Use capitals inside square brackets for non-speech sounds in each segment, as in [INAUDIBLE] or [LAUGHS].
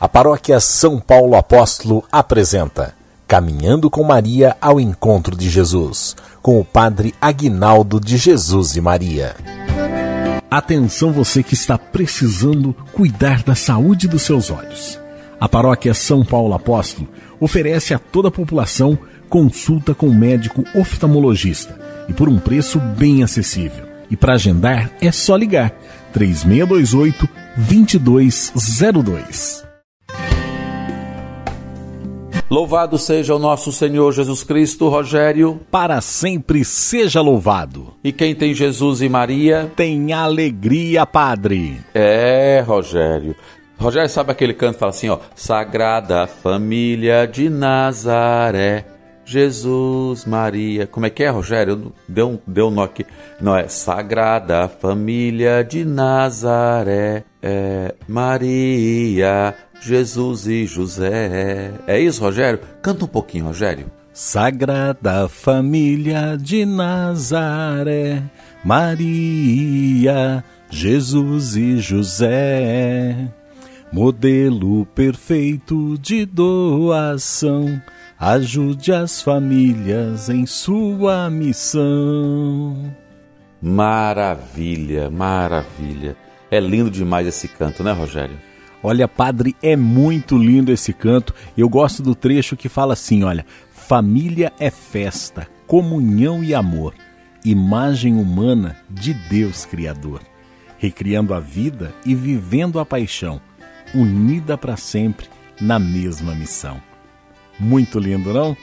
A paróquia São Paulo Apóstolo apresenta Caminhando com Maria ao Encontro de Jesus, com o Padre Aguinaldo de Jesus e Maria. Atenção você que está precisando cuidar da saúde dos seus olhos. A paróquia São Paulo Apóstolo oferece a toda a população consulta com médico oftalmologista e por um preço bem acessível. E para agendar é só ligar 3628 2202. Louvado seja o nosso Senhor Jesus Cristo, Rogério. Para sempre seja louvado. E quem tem Jesus e Maria? Tem alegria, Padre. É, Rogério. Rogério, sabe aquele canto que fala assim, ó? Sagrada Família de Nazaré. Jesus, Maria. Como é que é, Rogério? Deu um, deu um nó aqui. Não, é Sagrada Família de Nazaré. É Maria, Jesus e José. É isso, Rogério? Canta um pouquinho, Rogério. Sagrada Família de Nazaré, Maria, Jesus e José, modelo perfeito de doação, ajude as famílias em sua missão. Maravilha, maravilha. É lindo demais esse canto, né, Rogério? Olha, padre, é muito lindo esse canto. Eu gosto do trecho que fala assim: olha, família é festa, comunhão e amor, imagem humana de Deus Criador, recriando a vida e vivendo a paixão, unida para sempre na mesma missão. Muito lindo, não?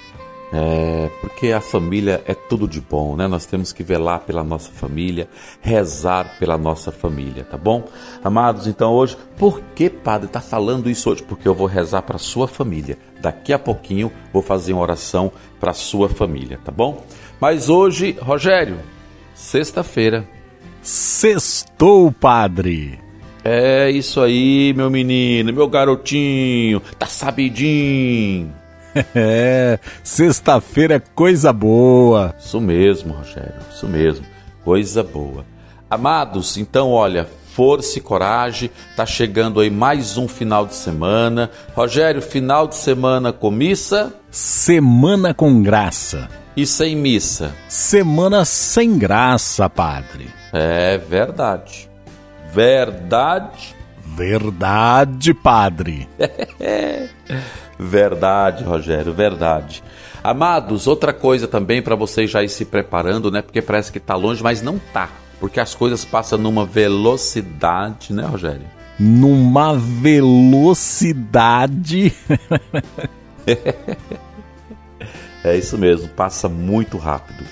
É, porque a família é tudo de bom, né? Nós temos que velar pela nossa família, rezar pela nossa família, tá bom? Amados, então hoje, por que padre está falando isso hoje? Porque eu vou rezar para sua família. Daqui a pouquinho vou fazer uma oração para sua família, tá bom? Mas hoje, Rogério, sexta-feira. Sextou, padre. É isso aí, meu menino, meu garotinho, tá sabidinho. [LAUGHS] É, sexta-feira é coisa boa. Isso mesmo, Rogério, isso mesmo, coisa boa. Amados, então olha, força e coragem, tá chegando aí mais um final de semana. Rogério, final de semana com missa? Semana com graça. E sem missa? Semana sem graça, padre. É verdade. Verdade. Verdade, padre. [LAUGHS] Verdade, Rogério, verdade. Amados, outra coisa também para vocês já ir se preparando, né? Porque parece que tá longe, mas não tá. Porque as coisas passam numa velocidade, né, Rogério? Numa velocidade. [LAUGHS] é isso mesmo, passa muito rápido.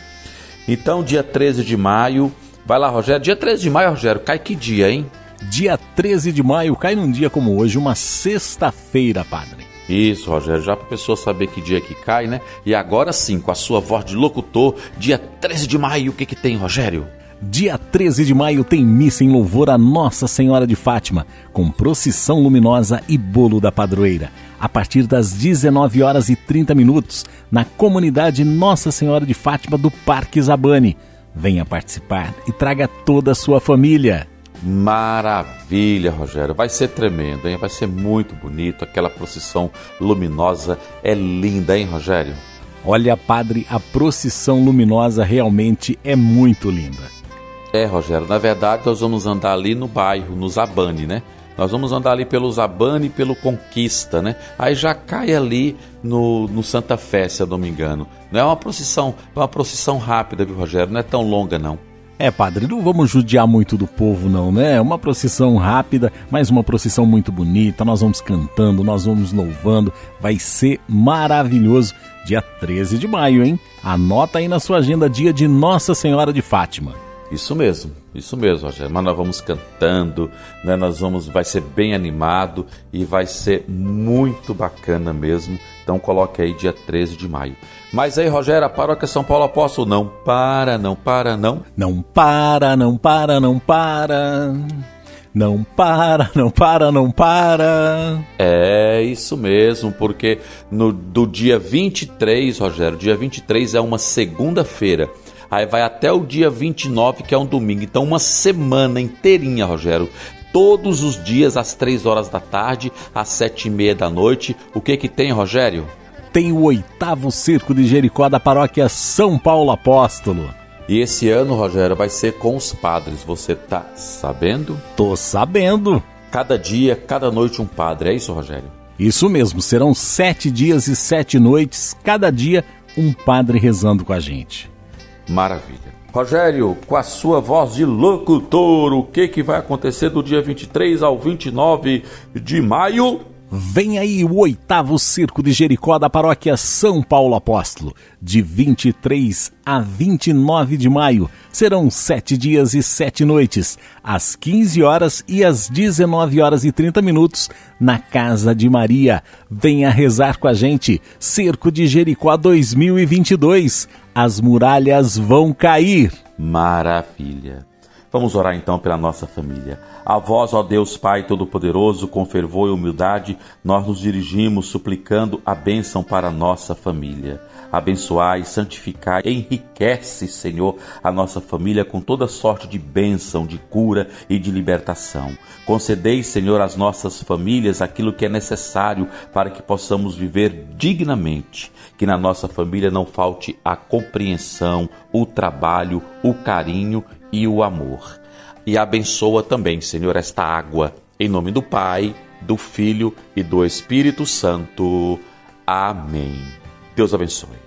Então, dia 13 de maio, vai lá, Rogério. Dia 13 de maio, Rogério, cai que dia, hein? Dia 13 de maio cai num dia como hoje, uma sexta-feira, padre. Isso, Rogério, já para a pessoa saber que dia que cai, né? E agora sim, com a sua voz de locutor, dia 13 de maio, o que que tem, Rogério? Dia 13 de maio tem missa em louvor a Nossa Senhora de Fátima, com procissão luminosa e bolo da padroeira, a partir das 19 horas e 30 minutos, na comunidade Nossa Senhora de Fátima do Parque Zabane. Venha participar e traga toda a sua família. Maravilha, Rogério. Vai ser tremendo, hein? Vai ser muito bonito. Aquela procissão luminosa é linda, hein, Rogério? Olha, padre, a procissão luminosa realmente é muito linda. É, Rogério. Na verdade, nós vamos andar ali no bairro, no Zabane, né? Nós vamos andar ali pelo Zabane e pelo Conquista, né? Aí já cai ali no, no Santa Fé, se eu não me engano. Não é uma procissão, é uma procissão rápida, viu, Rogério? Não é tão longa, não. É, padre, não vamos judiar muito do povo, não, né? É uma procissão rápida, mas uma procissão muito bonita. Nós vamos cantando, nós vamos louvando. Vai ser maravilhoso. Dia 13 de maio, hein? Anota aí na sua agenda, dia de Nossa Senhora de Fátima. Isso mesmo, isso mesmo, Rogério. Mas nós vamos cantando, né? Nós vamos, vai ser bem animado e vai ser muito bacana mesmo. Então coloque aí dia 13 de maio. Mas aí, Rogério, a paróquia São Paulo Apóstolo não para, não para, não. Não para, não para, não para. Não para, não para, não para. É isso mesmo, porque no do dia 23, Rogério, dia 23 é uma segunda-feira. Aí vai até o dia 29, que é um domingo. Então, uma semana inteirinha, Rogério todos os dias às três horas da tarde, às sete e meia da noite. O que que tem, Rogério? Tem o oitavo Circo de Jericó da paróquia São Paulo Apóstolo. E esse ano, Rogério, vai ser com os padres. Você tá sabendo? Tô sabendo. Cada dia, cada noite um padre. É isso, Rogério? Isso mesmo. Serão sete dias e sete noites, cada dia um padre rezando com a gente. Maravilha. Rogério, com a sua voz de locutor, o que, que vai acontecer do dia 23 ao 29 de maio? Vem aí o oitavo Circo de Jericó da paróquia São Paulo Apóstolo, de 23 a 29 de maio. Serão sete dias e sete noites, às 15 horas e às 19 horas e 30 minutos, na Casa de Maria. Venha rezar com a gente. Circo de Jericó 2022. As muralhas vão cair. Maravilha. Vamos orar então pela nossa família. A vós, ó Deus Pai Todo-Poderoso, com fervor e humildade, nós nos dirigimos suplicando a bênção para a nossa família. Abençoai, santificai, enriquece, Senhor, a nossa família com toda sorte de bênção, de cura e de libertação. Concedei, Senhor, às nossas famílias aquilo que é necessário para que possamos viver dignamente. Que na nossa família não falte a compreensão, o trabalho, o carinho e o amor. E abençoa também, Senhor, esta água, em nome do Pai, do Filho e do Espírito Santo. Amém. Deus abençoe.